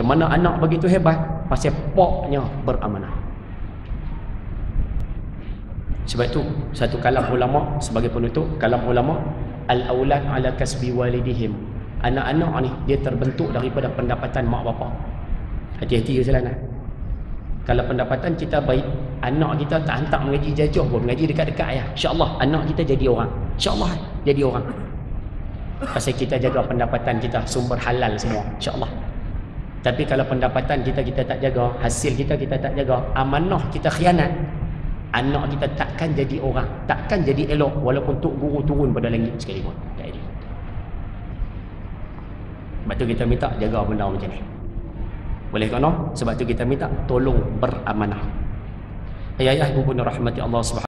Macam mana anak begitu hebat? Pasal poknya beramanah. Sebab itu satu kalam ulama sebagai penutup kalam ulama al-aulad ala kasbi walidihim. Anak-anak ni dia terbentuk daripada pendapatan mak bapa. Hati-hati je jalan Kalau pendapatan kita baik, anak kita tak hantar mengaji jajah pun, mengaji dekat-dekat ayah. Insya-Allah anak kita jadi orang. Insya-Allah jadi orang. Pasal kita jaga pendapatan kita sumber halal semua. Insya-Allah. Tapi kalau pendapatan kita kita tak jaga, hasil kita kita tak jaga, amanah kita khianat, anak kita takkan jadi orang takkan jadi elok walaupun tok guru turun pada langit sekali pun. Tak elok sebab tu kita minta jaga benda macam ni. Boleh kan sebab tu kita minta tolong beramanah. Ayah-ayah ibu pun rahmati Allah subhanahu